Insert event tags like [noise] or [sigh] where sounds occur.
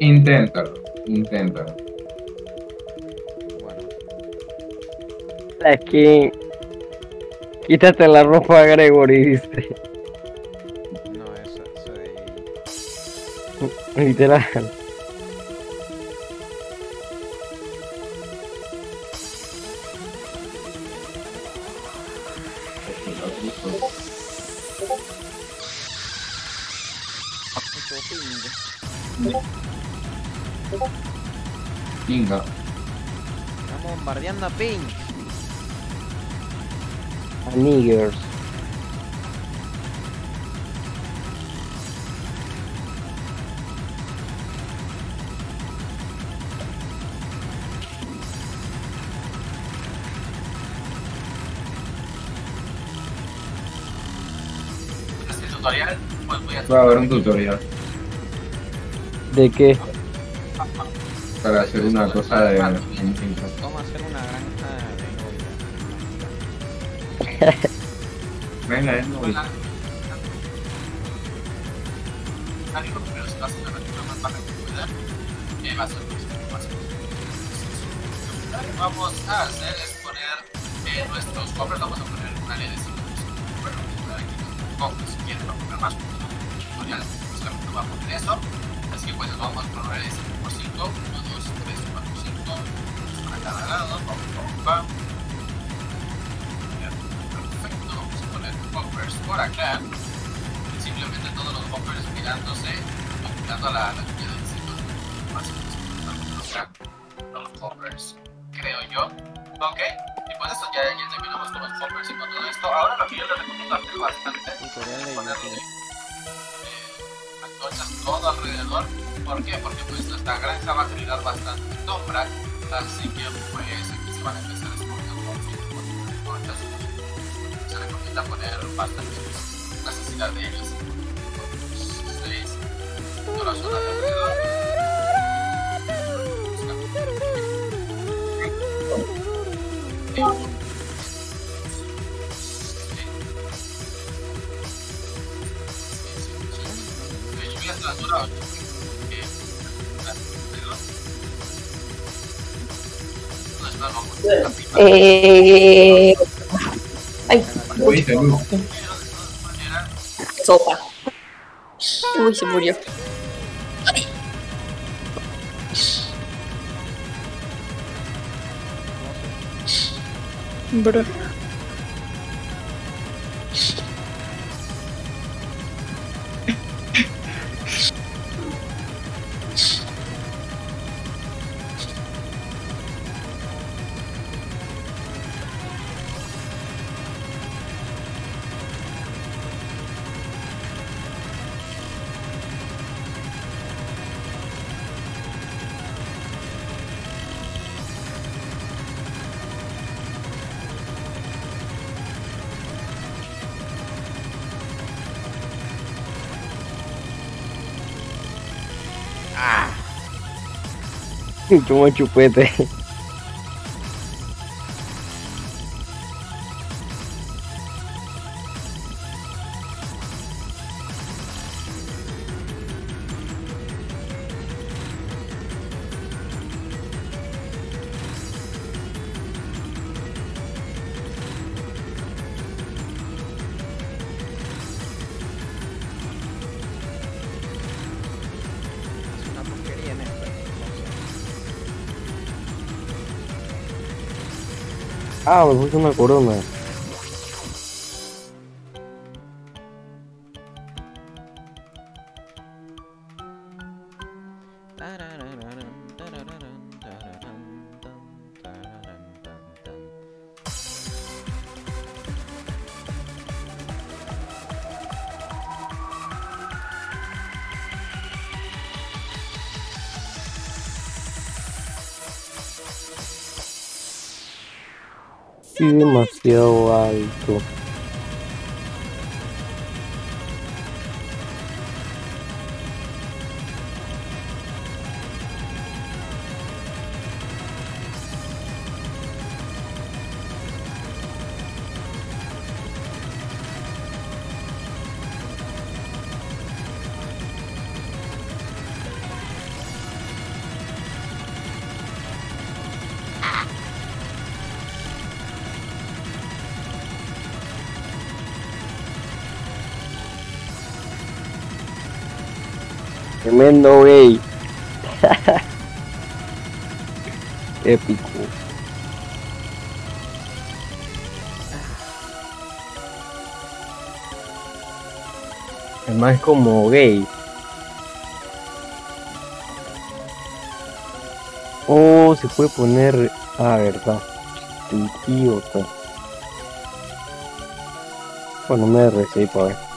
Inténtalo, inténtalo. Bueno, Aquí. Quítate la ropa, Gregory, dice. no, eso, eso de ahí. Literal. Mucho ping. Venga. Estamos bombardeando a ping. A niggers. ¿Este tutorial? Pues voy a Va a haber un tutorial ¿De qué? para hacer una cosa de... ¿Cómo hacer una granja de novia? Venga, es pero si más baja eh, va a más Lo que vamos a hacer es poner eh, nuestros cofres, vamos a poner un área de 5 Bueno, vamos a poner aquí los cofres si quieren, para poner más. Puntos de tutorial, solamente va a poner eso. Así que pues vamos a área de 5 por 5, 1, 2, 3, 4, 5, para cada lado, pam, pam. Perfecto, vamos a poner cofres por acá simplemente todos los bumpers mirándose, apuntando a la, a la línea del los bumpers, creo yo. Ok, y pues eso ya, ya terminamos con los bumpers y con todo esto. Ahora lo que yo les recomiendo hacer bastante es ponerle Todo alrededor. ¿Por qué? Porque pues nuestra granja va a generar bastante sombra, así que pues aquí se van a empezar a escoger con. Se recomienda poner bastante necesidad de ellos. 6. Toda la zona de alrededor. De ya se la zona 8. Eh, ay, sopa. Uy, se murió. Bro. Como chupete. Ah, me puse. you must go, Tremendo gay. [laughs] Épico. Es como gay. Oh, se puede poner... Ah, verdad. Idiota. Bueno, me recé para ver.